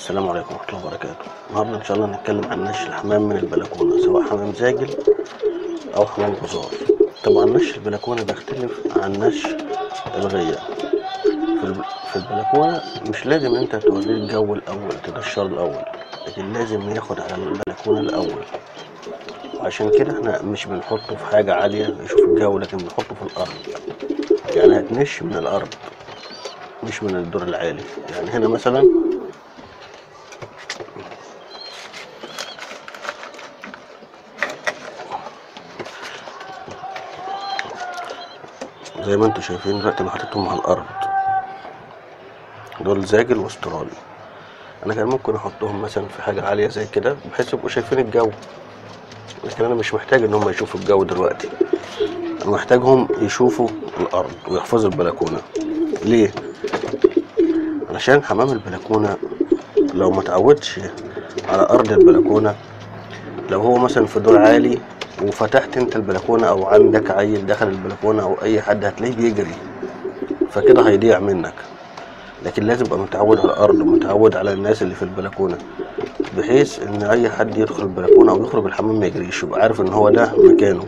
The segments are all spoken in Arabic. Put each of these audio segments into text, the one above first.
السلام عليكم ورحمة الله وبركاته. النهاردة إن شاء الله هنتكلم عن نش الحمام من البلكونة سواء حمام زاجل أو حمام غزار طبعا نش البلكونة بيختلف عن نش الغية في, الب... في البلكونة مش لازم أنت توريه الجو الأول تنشره الأول لكن لازم ياخد على البلكونة الأول. وعشان كده إحنا مش بنحطه في حاجة عالية يشوف الجو لكن بنحطه في الأرض. يعني هتنش من الأرض مش من الدور العالي. يعني هنا مثلا زي ما أنتم شايفين دلوقتي أنا حاططهم على الأرض. دول زاجل واسترالي أنا كان ممكن أحطهم مثلا في حاجة عالية زي كده بحيث يبقوا شايفين الجو. لكن أنا مش محتاج إن هم يشوفوا الجو دلوقتي. أنا محتاجهم يشوفوا الأرض ويحفظوا البلكونة. ليه؟ علشان حمام البلكونة لو ما تعودش على أرض البلكونة لو هو مثلا في دور عالي وفتحت انت البلكونة أو عندك عيل دخل البلكونة أو اي حد هتلاقيه بيجري فكده هيضيع منك. لكن لازم يبقى متعود على الأرض ومتعود على الناس اللي في البلكونة بحيث ان اي حد يدخل البلكونة أو يخرج الحمام ما يجريش يبقى عارف ان هو ده مكانه.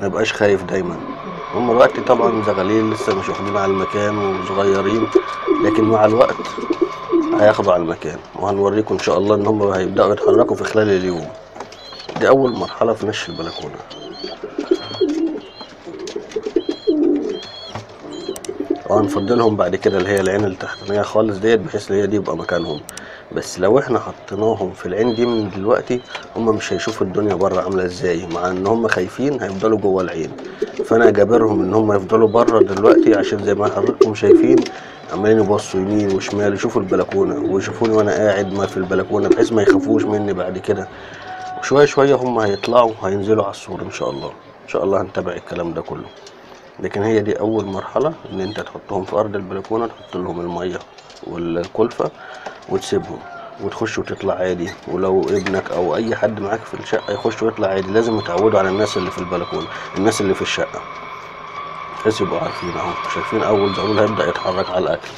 ما يبقاش خايف دايما. هم الوقت طبعا زغاليل لسه مش واخدين على المكان وصغيرين لكن مع الوقت هياخدوا على المكان. وهنوريكم إن شاء الله إن هم هيبدأوا يتحركوا في خلال اليوم. دي أول مرحلة في نش البلكونة. وهنفضلهم بعد كده اللي هي العين التحتانية خالص ديت بحيث إن هي دي يبقى مكانهم. بس لو إحنا حطيناهم في العين دي من دلوقتي هم مش هيشوفوا الدنيا بره عاملة إزاي مع إن هم خايفين هيفضلوا جوه العين. فأنا جابرهم إن هم يفضلوا بره دلوقتي عشان زي ما حضراتكم شايفين عمالين يبصوا يمين وشمال يشوفوا البلكونة ويشوفوني وأنا قاعد ما في البلكونة بحيث ما يخافوش مني بعد كده. وشوية شوية هم هيطلعوا هينزلوا على السور إن شاء الله. إن شاء الله هنتابع الكلام ده كله. لكن هي دي أول مرحلة إن أنت تحطهم في أرض البلكونة تحط لهم المية والكلفة وتسيبهم وتخش وتطلع عادي. ولو ابنك أو أي حد معاك في الشقة يخش ويطلع عادي. لازم يتعودوا على الناس اللي في البلكونة الناس اللي في الشقة. بحيث يبقوا عارفين أهو. شايفين أول زغلول هيبدأ يتحرك على الأكل.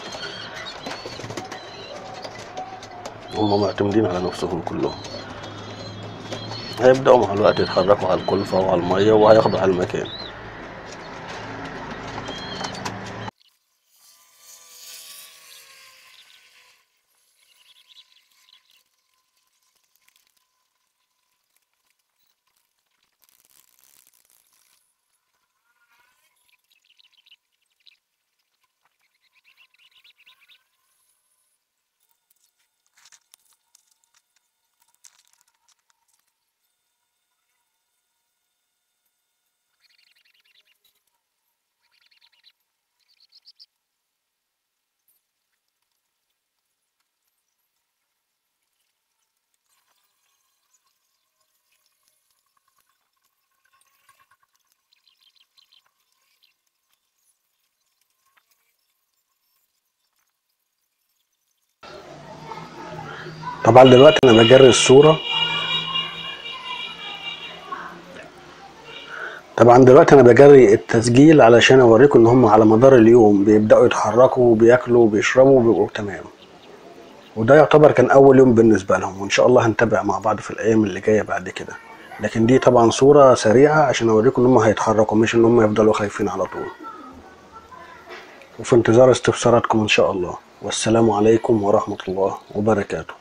هم معتمدين على نفسهم كلهم. هيبداوا مع الوقت يتحركوا على الكلفه وعلى المية وهياخدوا على المكان. طبعا دلوقتي أنا بجري الصورة؟ طبعا دلوقتي أنا بجري التسجيل علشان أوريكم إن هم على مدار اليوم بيبدأوا يتحركوا وبياكلوا وبيشربوا وبيبقوا تمام. وده يعتبر كان أول يوم بالنسبة لهم وإن شاء الله هنتابع مع بعض في الأيام اللي جاية بعد كده. لكن دي طبعا صورة سريعة عشان أوريكم إن هم هيتحركوا مش إن هم يفضلوا خايفين على طول. وفي انتظار استفساراتكم إن شاء الله. والسلام عليكم ورحمة الله وبركاته.